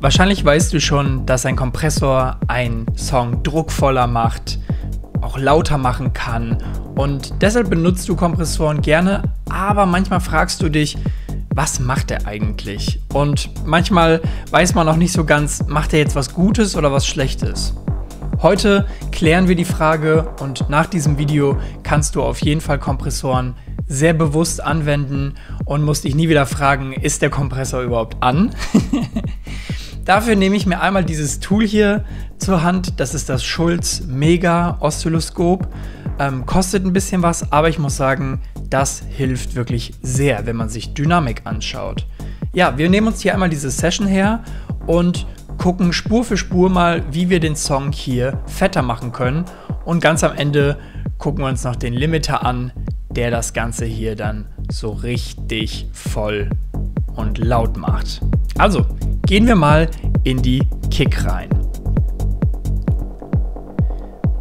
Wahrscheinlich weißt du schon, dass ein Kompressor einen Song druckvoller macht, auch lauter machen kann und deshalb benutzt du Kompressoren gerne, aber manchmal fragst du dich, was macht er eigentlich? Und manchmal weiß man auch nicht so ganz, macht er jetzt was Gutes oder was Schlechtes? Heute klären wir die Frage und nach diesem Video kannst du auf jeden Fall Kompressoren sehr bewusst anwenden und musst dich nie wieder fragen, ist der Kompressor überhaupt an? Dafür nehme ich mir einmal dieses Tool hier zur Hand. Das ist das Schulz Mega Oszilloskop. Ähm, kostet ein bisschen was, aber ich muss sagen, das hilft wirklich sehr, wenn man sich Dynamik anschaut. Ja, wir nehmen uns hier einmal diese Session her und gucken Spur für Spur mal, wie wir den Song hier fetter machen können. Und ganz am Ende gucken wir uns noch den Limiter an, der das Ganze hier dann so richtig voll und laut macht. Also, gehen wir mal in die Kick rein.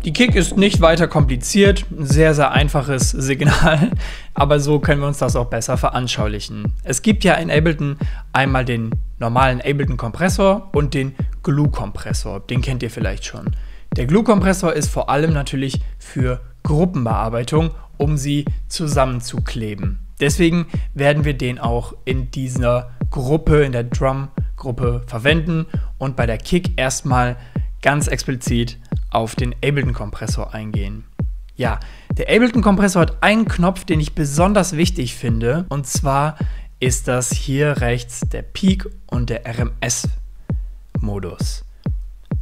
Die Kick ist nicht weiter kompliziert, ein sehr, sehr einfaches Signal, aber so können wir uns das auch besser veranschaulichen. Es gibt ja in Ableton einmal den normalen Ableton-Kompressor und den Glue-Kompressor, den kennt ihr vielleicht schon. Der Glue-Kompressor ist vor allem natürlich für Gruppenbearbeitung, um sie zusammenzukleben. Deswegen werden wir den auch in dieser Gruppe, in der Drum-Gruppe verwenden und bei der Kick erstmal ganz explizit auf den Ableton-Kompressor eingehen. Ja, der Ableton-Kompressor hat einen Knopf, den ich besonders wichtig finde, und zwar ist das hier rechts der Peak und der RMS-Modus.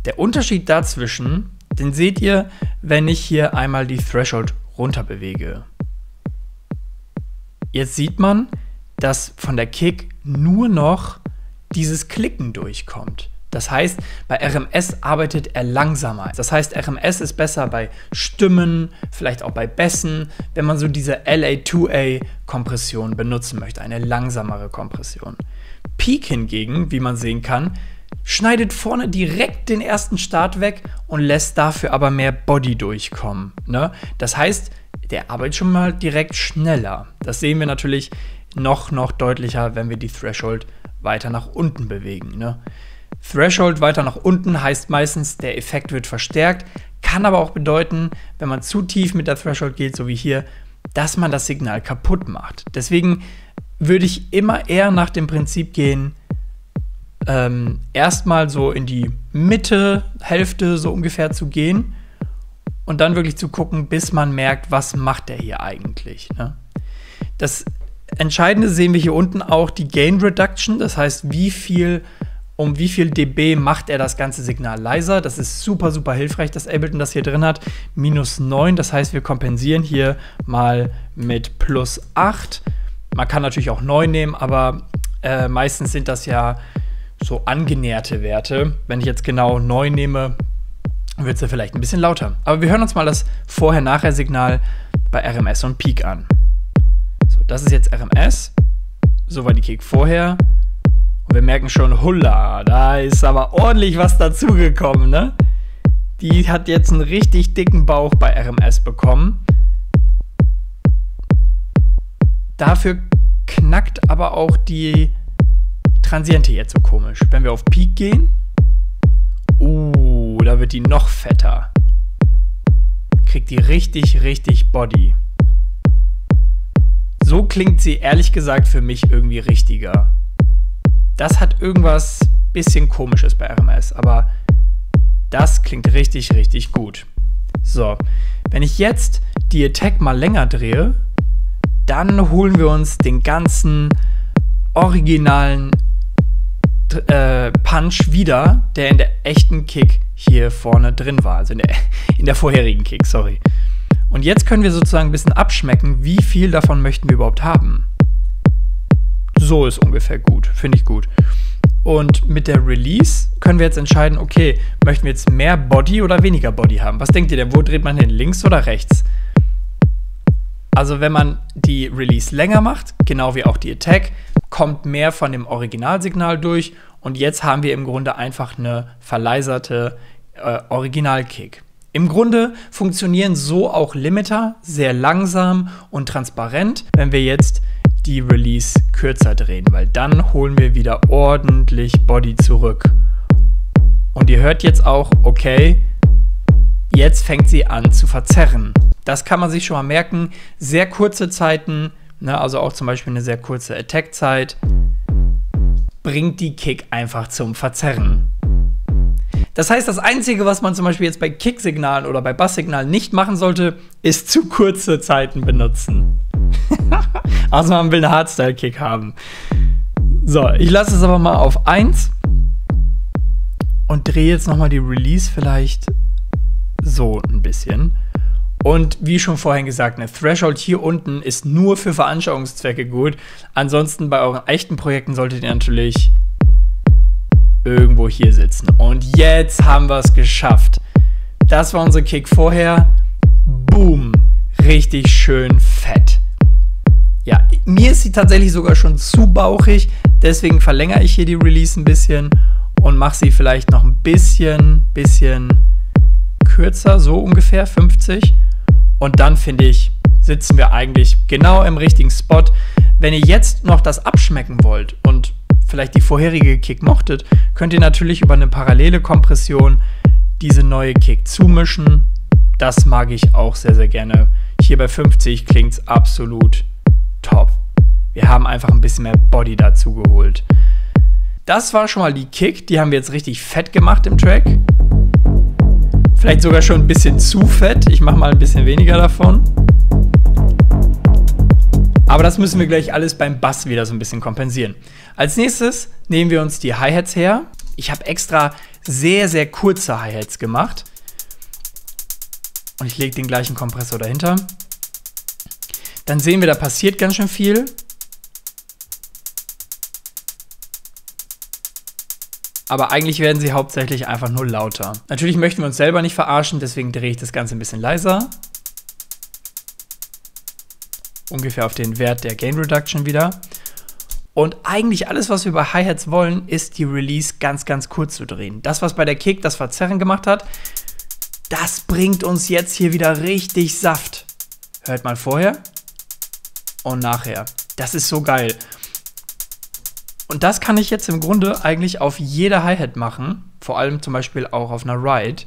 Der Unterschied dazwischen, den seht ihr, wenn ich hier einmal die Threshold runter bewege. Jetzt sieht man, dass von der Kick nur noch dieses Klicken durchkommt. Das heißt, bei RMS arbeitet er langsamer. Das heißt, RMS ist besser bei Stimmen, vielleicht auch bei Bässen, wenn man so diese LA2A-Kompression benutzen möchte, eine langsamere Kompression. Peak hingegen, wie man sehen kann, schneidet vorne direkt den ersten Start weg und lässt dafür aber mehr Body durchkommen. Ne? Das heißt, der arbeitet schon mal direkt schneller. Das sehen wir natürlich noch, noch deutlicher, wenn wir die Threshold weiter nach unten bewegen. Ne? Threshold weiter nach unten heißt meistens, der Effekt wird verstärkt, kann aber auch bedeuten, wenn man zu tief mit der Threshold geht, so wie hier, dass man das Signal kaputt macht. Deswegen würde ich immer eher nach dem Prinzip gehen, ähm, erstmal so in die Mitte, Hälfte so ungefähr zu gehen und dann wirklich zu gucken, bis man merkt, was macht der hier eigentlich. Ne? Das Entscheidende sehen wir hier unten auch die Gain Reduction, das heißt, wie viel um wie viel dB macht er das ganze Signal leiser. Das ist super, super hilfreich, dass Ableton das hier drin hat. Minus 9, das heißt, wir kompensieren hier mal mit plus 8. Man kann natürlich auch 9 nehmen, aber äh, meistens sind das ja so angenäherte Werte. Wenn ich jetzt genau 9 nehme, wird es ja vielleicht ein bisschen lauter. Aber wir hören uns mal das Vorher-Nachher-Signal bei RMS und Peak an. Das ist jetzt RMS. So war die Kick vorher. Und wir merken schon, hulla, da ist aber ordentlich was dazugekommen, ne? Die hat jetzt einen richtig dicken Bauch bei RMS bekommen. Dafür knackt aber auch die Transiente jetzt so komisch. Wenn wir auf Peak gehen, uh, da wird die noch fetter. Kriegt die richtig, richtig Body. So klingt sie ehrlich gesagt für mich irgendwie richtiger das hat irgendwas bisschen komisches bei RMS, aber das klingt richtig, richtig gut. So, wenn ich jetzt die Attack mal länger drehe, dann holen wir uns den ganzen originalen äh, Punch wieder, der in der echten Kick hier vorne drin war, also in der, in der vorherigen Kick, sorry. Und jetzt können wir sozusagen ein bisschen abschmecken, wie viel davon möchten wir überhaupt haben. So ist ungefähr gut, finde ich gut. Und mit der Release können wir jetzt entscheiden, okay, möchten wir jetzt mehr Body oder weniger Body haben? Was denkt ihr denn? Wo dreht man hin? Links oder rechts? Also wenn man die Release länger macht, genau wie auch die Attack, kommt mehr von dem Originalsignal durch und jetzt haben wir im Grunde einfach eine verleiserte äh, Originalkick. Im Grunde funktionieren so auch Limiter sehr langsam und transparent. Wenn wir jetzt die Release kürzer drehen, weil dann holen wir wieder ordentlich Body zurück. Und ihr hört jetzt auch, okay, jetzt fängt sie an zu verzerren. Das kann man sich schon mal merken. Sehr kurze Zeiten, ne, also auch zum Beispiel eine sehr kurze Attack-Zeit, bringt die Kick einfach zum Verzerren. Das heißt, das Einzige, was man zum Beispiel jetzt bei Kick-Signalen oder bei Bass-Signalen nicht machen sollte, ist zu kurze Zeiten benutzen. also man will einen Hardstyle-Kick haben. So, ich lasse es aber mal auf 1 und drehe jetzt nochmal die Release vielleicht so ein bisschen. Und wie schon vorhin gesagt, eine Threshold hier unten ist nur für Veranschauungszwecke gut. Ansonsten bei euren echten Projekten solltet ihr natürlich irgendwo hier sitzen. Und jetzt haben wir es geschafft. Das war unser Kick vorher. Boom. Richtig schön fett. Ja, mir ist sie tatsächlich sogar schon zu bauchig. Deswegen verlängere ich hier die Release ein bisschen und mache sie vielleicht noch ein bisschen, bisschen kürzer, so ungefähr 50. Und dann finde ich, sitzen wir eigentlich genau im richtigen Spot. Wenn ihr jetzt noch das abschmecken wollt und vielleicht die vorherige Kick mochtet, könnt ihr natürlich über eine parallele Kompression diese neue Kick zumischen. Das mag ich auch sehr, sehr gerne. Hier bei 50 klingt es absolut top. Wir haben einfach ein bisschen mehr Body dazu geholt. Das war schon mal die Kick, die haben wir jetzt richtig fett gemacht im Track. Vielleicht sogar schon ein bisschen zu fett. Ich mache mal ein bisschen weniger davon. Aber das müssen wir gleich alles beim Bass wieder so ein bisschen kompensieren. Als nächstes nehmen wir uns die Hi-Hats her. Ich habe extra sehr, sehr kurze Hi-Hats gemacht. Und ich lege den gleichen Kompressor dahinter. Dann sehen wir, da passiert ganz schön viel. aber eigentlich werden sie hauptsächlich einfach nur lauter. Natürlich möchten wir uns selber nicht verarschen, deswegen drehe ich das Ganze ein bisschen leiser. Ungefähr auf den Wert der Gain Reduction wieder. Und eigentlich alles, was wir bei Hi-Hats wollen, ist die Release ganz, ganz kurz zu drehen. Das, was bei der Kick das Verzerren gemacht hat, das bringt uns jetzt hier wieder richtig Saft. Hört mal vorher und nachher. Das ist so geil. Und das kann ich jetzt im Grunde eigentlich auf jeder Hi-Hat machen, vor allem zum Beispiel auch auf einer Ride.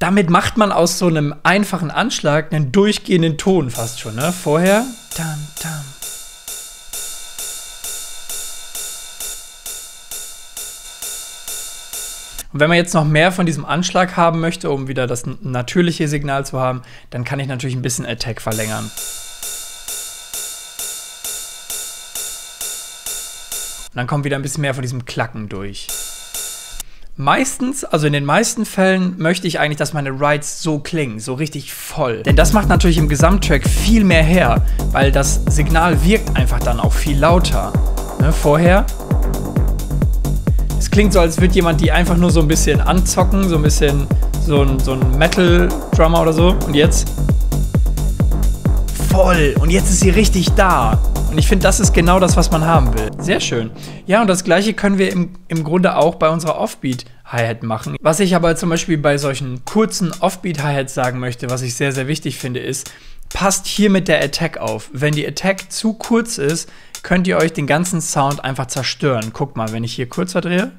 Damit macht man aus so einem einfachen Anschlag einen durchgehenden Ton fast schon, ne? Vorher. Tam, tam. Und wenn man jetzt noch mehr von diesem Anschlag haben möchte, um wieder das natürliche Signal zu haben, dann kann ich natürlich ein bisschen Attack verlängern. Und dann kommt wieder ein bisschen mehr von diesem Klacken durch. Meistens, also in den meisten Fällen, möchte ich eigentlich, dass meine Rides so klingen, so richtig voll. Denn das macht natürlich im Gesamttrack viel mehr her, weil das Signal wirkt einfach dann auch viel lauter. Ne, vorher. Es klingt so, als würde jemand die einfach nur so ein bisschen anzocken, so ein bisschen so ein, so ein Metal-Drummer oder so. Und jetzt voll. Und jetzt ist sie richtig da. Und ich finde, das ist genau das, was man haben will. Sehr schön. Ja, und das gleiche können wir im, im Grunde auch bei unserer Offbeat-Hi-Hat machen. Was ich aber zum Beispiel bei solchen kurzen Offbeat-Hi-Hats sagen möchte, was ich sehr, sehr wichtig finde, ist, passt hier mit der Attack auf. Wenn die Attack zu kurz ist, könnt ihr euch den ganzen Sound einfach zerstören. Guckt mal, wenn ich hier kurzer drehe.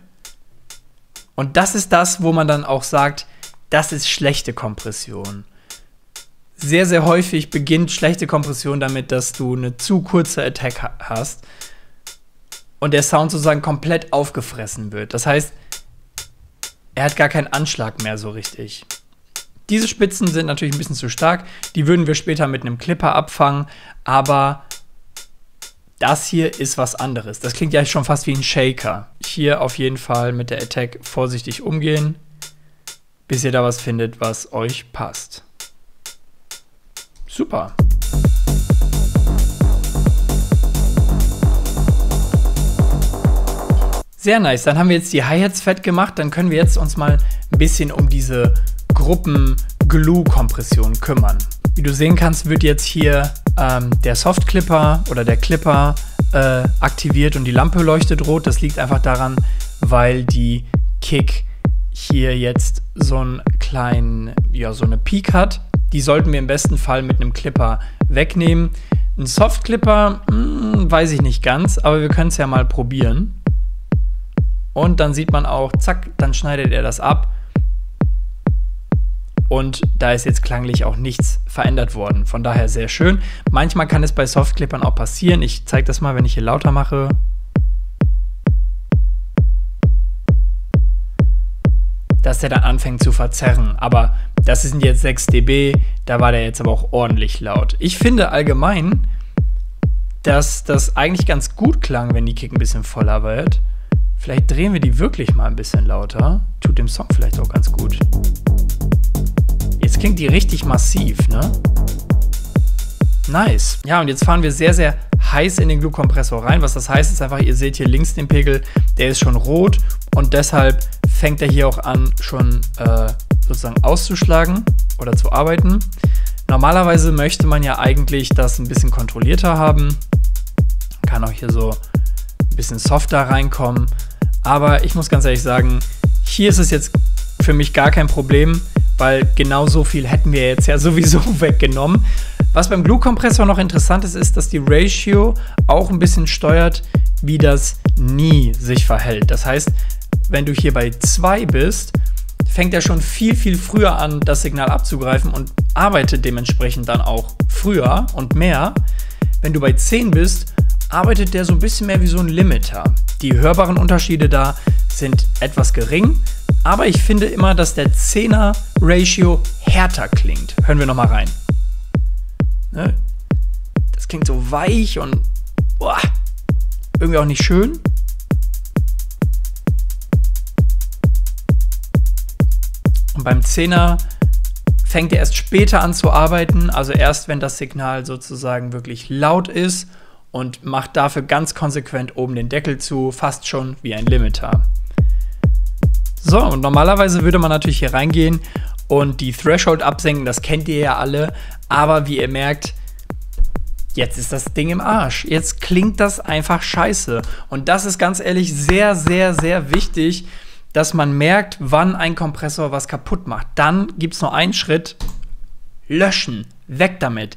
Und das ist das, wo man dann auch sagt, das ist schlechte Kompression sehr, sehr häufig beginnt schlechte Kompression damit, dass du eine zu kurze Attack hast und der Sound sozusagen komplett aufgefressen wird. Das heißt, er hat gar keinen Anschlag mehr so richtig. Diese Spitzen sind natürlich ein bisschen zu stark. Die würden wir später mit einem Clipper abfangen, aber das hier ist was anderes. Das klingt ja schon fast wie ein Shaker. Hier auf jeden Fall mit der Attack vorsichtig umgehen, bis ihr da was findet, was euch passt. Super. Sehr nice. Dann haben wir jetzt die Hi-Hats fett gemacht. Dann können wir jetzt uns mal ein bisschen um diese Gruppen-Glue-Kompression kümmern. Wie du sehen kannst, wird jetzt hier ähm, der Soft-Clipper oder der Clipper äh, aktiviert und die Lampe leuchtet rot. Das liegt einfach daran, weil die Kick hier jetzt so einen kleinen, ja, so eine Peak hat die sollten wir im besten Fall mit einem Clipper wegnehmen. Ein Softclipper, hm, weiß ich nicht ganz, aber wir können es ja mal probieren. Und dann sieht man auch, zack, dann schneidet er das ab. Und da ist jetzt klanglich auch nichts verändert worden. Von daher sehr schön. Manchmal kann es bei Softclippern auch passieren. Ich zeige das mal, wenn ich hier lauter mache. dass der dann anfängt zu verzerren. Aber das sind jetzt 6 dB, da war der jetzt aber auch ordentlich laut. Ich finde allgemein, dass das eigentlich ganz gut klang, wenn die Kick ein bisschen voller wird. Vielleicht drehen wir die wirklich mal ein bisschen lauter. Tut dem Song vielleicht auch ganz gut. Jetzt klingt die richtig massiv, ne? Nice. Ja, und jetzt fahren wir sehr, sehr heiß in den Glue-Kompressor rein. Was das heißt, ist einfach, ihr seht hier links den Pegel, der ist schon rot und deshalb fängt er hier auch an, schon äh, sozusagen auszuschlagen oder zu arbeiten. Normalerweise möchte man ja eigentlich das ein bisschen kontrollierter haben. Kann auch hier so ein bisschen softer reinkommen. Aber ich muss ganz ehrlich sagen, hier ist es jetzt für mich gar kein Problem, weil genau so viel hätten wir jetzt ja sowieso weggenommen. Was beim Glue-Kompressor noch interessant ist, ist, dass die Ratio auch ein bisschen steuert, wie das Nie sich verhält. Das heißt, wenn du hier bei 2 bist, fängt er schon viel, viel früher an, das Signal abzugreifen und arbeitet dementsprechend dann auch früher und mehr. Wenn du bei 10 bist, arbeitet der so ein bisschen mehr wie so ein Limiter. Die hörbaren Unterschiede da sind etwas gering, aber ich finde immer, dass der 10er Ratio härter klingt. Hören wir nochmal rein. Ne? Das klingt so weich und boah, irgendwie auch nicht schön. Und beim Zehner fängt er erst später an zu arbeiten, also erst wenn das Signal sozusagen wirklich laut ist und macht dafür ganz konsequent oben den Deckel zu, fast schon wie ein Limiter. So, und normalerweise würde man natürlich hier reingehen und die Threshold absenken, das kennt ihr ja alle, aber wie ihr merkt, jetzt ist das Ding im Arsch. Jetzt klingt das einfach scheiße. Und das ist ganz ehrlich sehr, sehr, sehr wichtig, dass man merkt, wann ein Kompressor was kaputt macht. Dann gibt es nur einen Schritt. Löschen. Weg damit.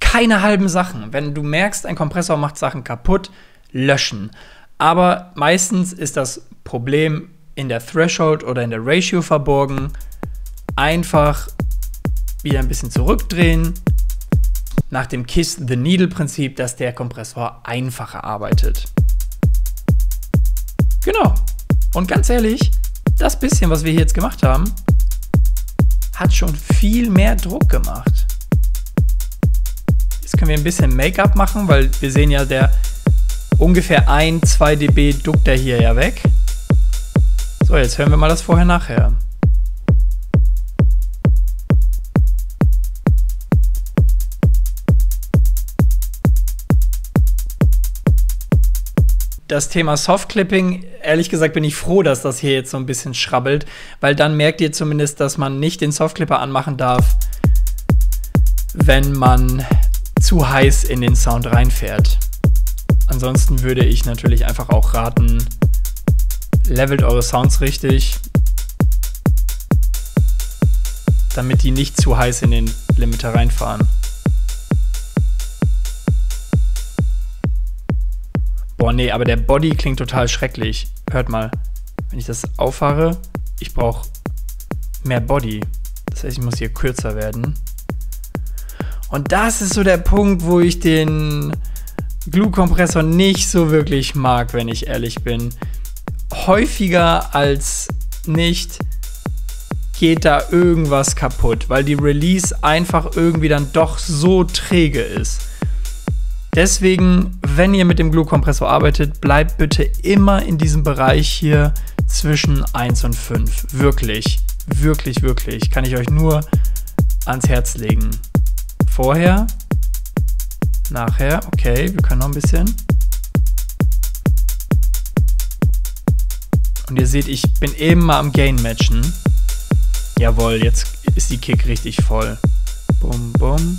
Keine halben Sachen. Wenn du merkst, ein Kompressor macht Sachen kaputt, löschen. Aber meistens ist das Problem in der Threshold oder in der Ratio verborgen. Einfach wieder ein bisschen zurückdrehen. Nach dem Kiss the Needle Prinzip, dass der Kompressor einfacher arbeitet. Genau. Und ganz ehrlich, das bisschen, was wir hier jetzt gemacht haben, hat schon viel mehr Druck gemacht. Jetzt können wir ein bisschen Make-up machen, weil wir sehen ja, der ungefähr 1, 2 dB duckt er hier ja weg. So, jetzt hören wir mal das Vorher-Nachher. das Thema Softclipping, ehrlich gesagt bin ich froh, dass das hier jetzt so ein bisschen schrabbelt, weil dann merkt ihr zumindest, dass man nicht den Softclipper anmachen darf, wenn man zu heiß in den Sound reinfährt. Ansonsten würde ich natürlich einfach auch raten, levelt eure Sounds richtig, damit die nicht zu heiß in den Limiter reinfahren. Boah, nee, aber der Body klingt total schrecklich. Hört mal, wenn ich das auffahre, ich brauche mehr Body. Das heißt, ich muss hier kürzer werden. Und das ist so der Punkt, wo ich den Glue-Kompressor nicht so wirklich mag, wenn ich ehrlich bin. Häufiger als nicht geht da irgendwas kaputt, weil die Release einfach irgendwie dann doch so träge ist. Deswegen, wenn ihr mit dem Glue-Kompressor arbeitet, bleibt bitte immer in diesem Bereich hier zwischen 1 und 5. Wirklich, wirklich, wirklich. Kann ich euch nur ans Herz legen. Vorher, nachher, okay, wir können noch ein bisschen. Und ihr seht, ich bin eben mal am Gain matchen. Jawohl, jetzt ist die Kick richtig voll. Bum, bum.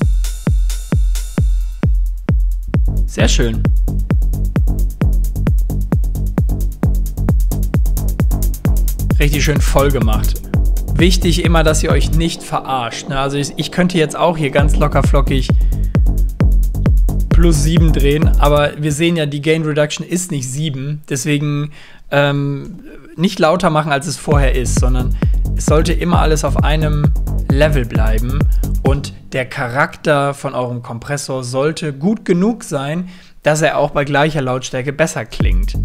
Sehr schön. Richtig schön voll gemacht. Wichtig immer, dass ihr euch nicht verarscht. Ne? Also ich, ich könnte jetzt auch hier ganz locker flockig plus 7 drehen, aber wir sehen ja, die Gain Reduction ist nicht 7, deswegen ähm, nicht lauter machen, als es vorher ist, sondern es sollte immer alles auf einem Level bleiben und der Charakter von eurem Kompressor sollte gut genug sein, dass er auch bei gleicher Lautstärke besser klingt.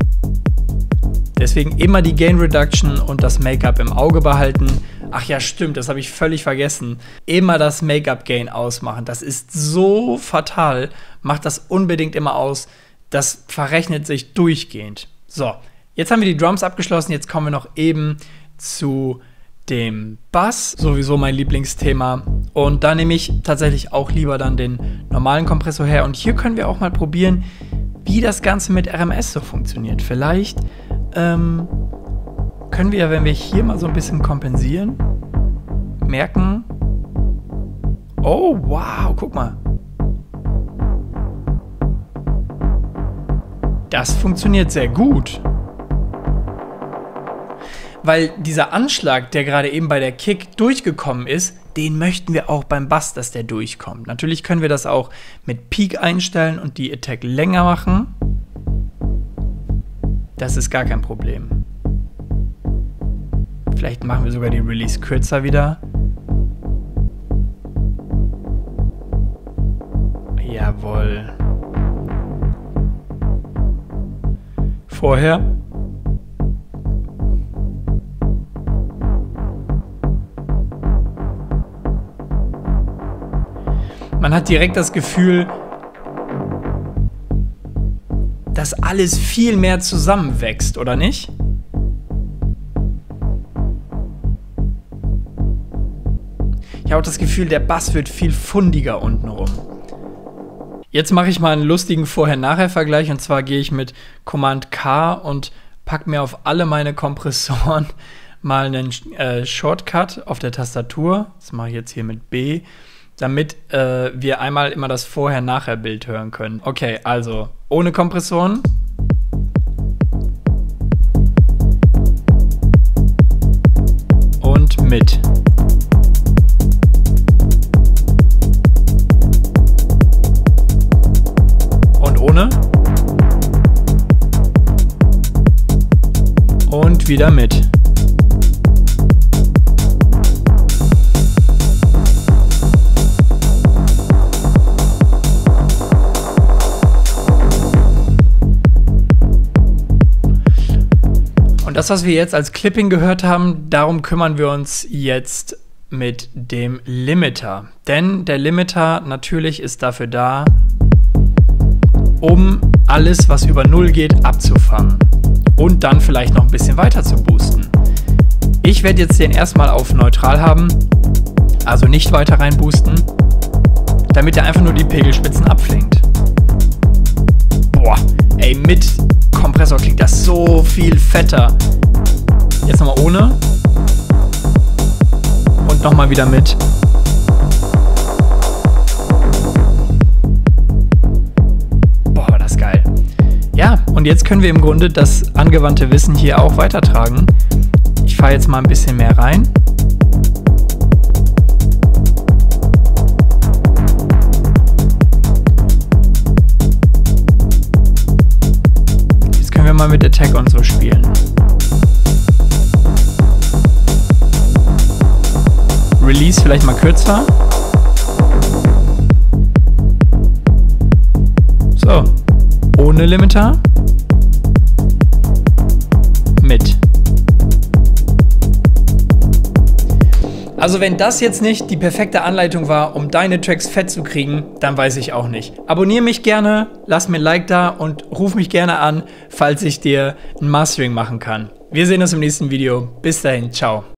Deswegen immer die Gain Reduction und das Make-up im Auge behalten. Ach ja, stimmt, das habe ich völlig vergessen. Immer das Make-up-Gain ausmachen. Das ist so fatal. Macht das unbedingt immer aus. Das verrechnet sich durchgehend. So, jetzt haben wir die Drums abgeschlossen. Jetzt kommen wir noch eben zu dem Bass, sowieso mein Lieblingsthema. Und da nehme ich tatsächlich auch lieber dann den normalen Kompressor her. Und hier können wir auch mal probieren, wie das Ganze mit RMS so funktioniert. Vielleicht ähm, können wir, wenn wir hier mal so ein bisschen kompensieren, merken, oh wow, guck mal. Das funktioniert sehr gut weil dieser Anschlag, der gerade eben bei der Kick durchgekommen ist, den möchten wir auch beim Bass, dass der durchkommt. Natürlich können wir das auch mit Peak einstellen und die Attack länger machen. Das ist gar kein Problem. Vielleicht machen wir sogar die Release kürzer wieder. Jawohl. Vorher Man hat direkt das Gefühl, dass alles viel mehr zusammenwächst, oder nicht? Ich habe auch das Gefühl, der Bass wird viel fundiger untenrum. Jetzt mache ich mal einen lustigen Vorher-Nachher-Vergleich und zwar gehe ich mit Command K und packe mir auf alle meine Kompressoren mal einen äh, Shortcut auf der Tastatur. Das mache ich jetzt hier mit B damit äh, wir einmal immer das Vorher-Nachher-Bild hören können. Okay, also ohne Kompressoren. Und mit. Und ohne. Und wieder mit. Das, was wir jetzt als Clipping gehört haben, darum kümmern wir uns jetzt mit dem Limiter. Denn der Limiter natürlich ist dafür da, um alles, was über Null geht, abzufangen. Und dann vielleicht noch ein bisschen weiter zu boosten. Ich werde jetzt den erstmal auf neutral haben, also nicht weiter rein boosten, damit er einfach nur die Pegelspitzen abflinkt. Boah, ey, mit Kompressor klingt das so viel fetter. Jetzt nochmal ohne. Und nochmal wieder mit. Boah, das ist geil. Ja, und jetzt können wir im Grunde das angewandte Wissen hier auch weitertragen. Ich fahre jetzt mal ein bisschen mehr rein. Mal mit Attack und so spielen. Release vielleicht mal kürzer. So, ohne Limiter. Mit. Also wenn das jetzt nicht die perfekte Anleitung war, um deine Tracks fett zu kriegen, dann weiß ich auch nicht. Abonniere mich gerne, lass mir ein Like da und ruf mich gerne an, falls ich dir ein Mastering machen kann. Wir sehen uns im nächsten Video. Bis dahin, ciao.